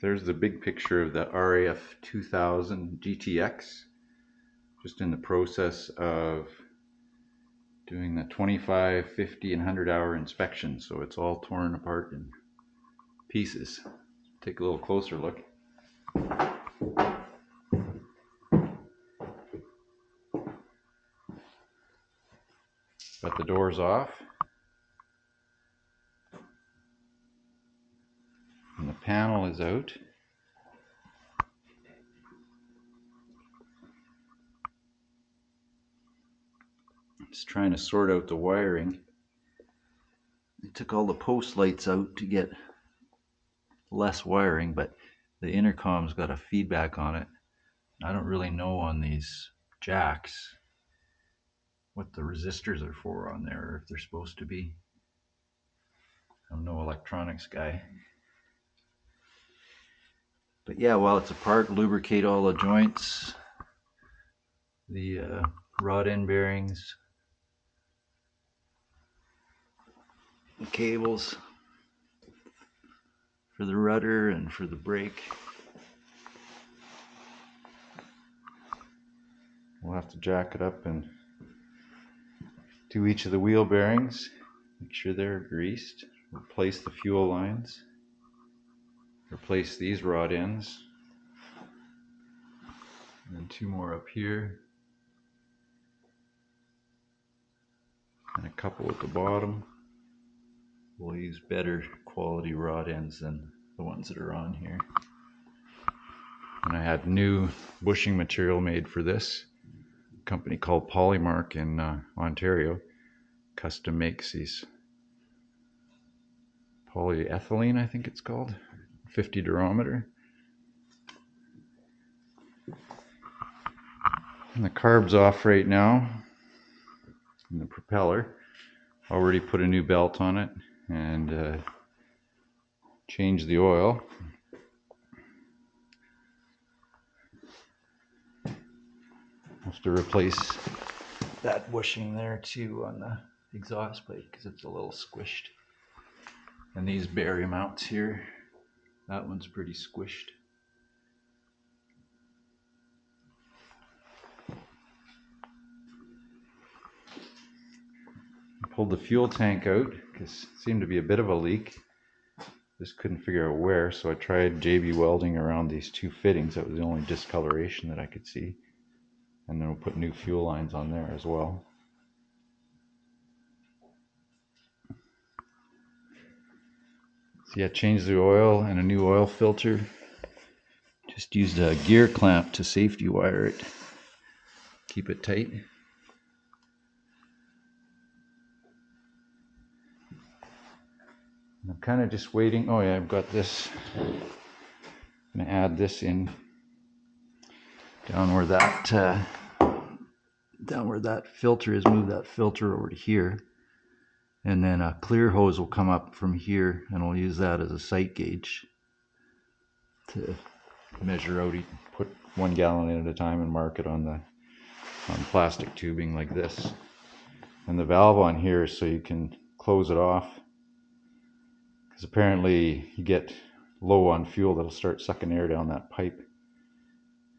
there's the big picture of the RAF 2000 GTX. Just in the process of doing the 25, 50, and 100 hour inspection. So it's all torn apart in pieces. Take a little closer look. Got the doors off. And the panel is out. Just trying to sort out the wiring. I took all the post lights out to get less wiring, but the intercom's got a feedback on it. I don't really know on these jacks what the resistors are for on there, or if they're supposed to be. I'm no electronics guy. But yeah, while it's apart, lubricate all the joints, the uh, rod end bearings, the cables for the rudder and for the brake. We'll have to jack it up and do each of the wheel bearings, make sure they're greased, replace the fuel lines, replace these rod ends, and then two more up here, and a couple at the bottom. We'll use better quality rod ends than the ones that are on here. And I had new bushing material made for this company called Polymark in uh, Ontario. Custom makes these polyethylene, I think it's called, 50 durometer. And the carb's off right now. And the propeller. Already put a new belt on it and uh, changed the oil. have to replace that bushing there too on the exhaust plate because it's a little squished. And these Barry mounts here, that one's pretty squished. pulled the fuel tank out because seemed to be a bit of a leak. Just couldn't figure out where, so I tried JB welding around these two fittings. That was the only discoloration that I could see and then we'll put new fuel lines on there as well. So yeah, change the oil and a new oil filter. Just used a gear clamp to safety wire it. Keep it tight. I'm kind of just waiting. Oh yeah, I've got this. I'm gonna add this in down where that uh, down where that filter is, move that filter over to here. And then a clear hose will come up from here and we'll use that as a sight gauge to measure out, put one gallon in at a time and mark it on the on plastic tubing like this. And the valve on here so you can close it off because apparently you get low on fuel that'll start sucking air down that pipe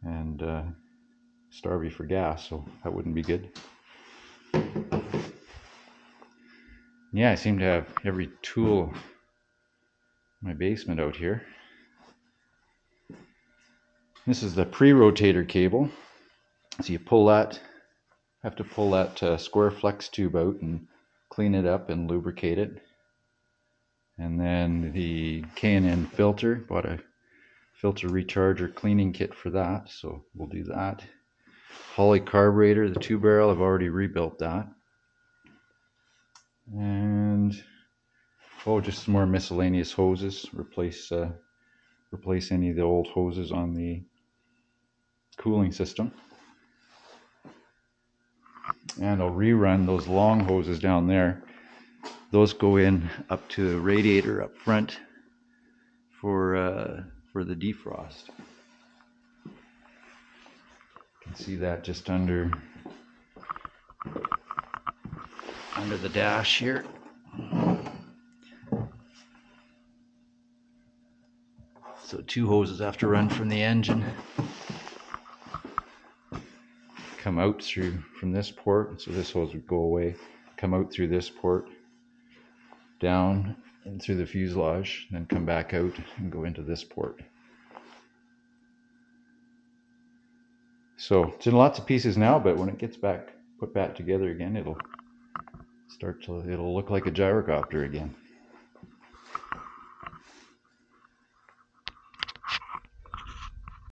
and uh, starve you for gas, so that wouldn't be good. Yeah, I seem to have every tool my basement out here. This is the pre-rotator cable. So you pull that, have to pull that uh, square flex tube out and clean it up and lubricate it. And then the K&N filter, bought a filter recharger cleaning kit for that, so we'll do that. Holley carburetor, the two barrel, I've already rebuilt that. And oh, just some more miscellaneous hoses. Replace uh, replace any of the old hoses on the cooling system. And I'll rerun those long hoses down there. Those go in up to the radiator up front for uh, for the defrost. You can see that just under under the dash here. So two hoses have to run from the engine. Come out through from this port, so this hose would go away. Come out through this port, down and through the fuselage, then come back out and go into this port. So it's in lots of pieces now, but when it gets back put back together again, it'll start to it'll look like a gyrocopter again.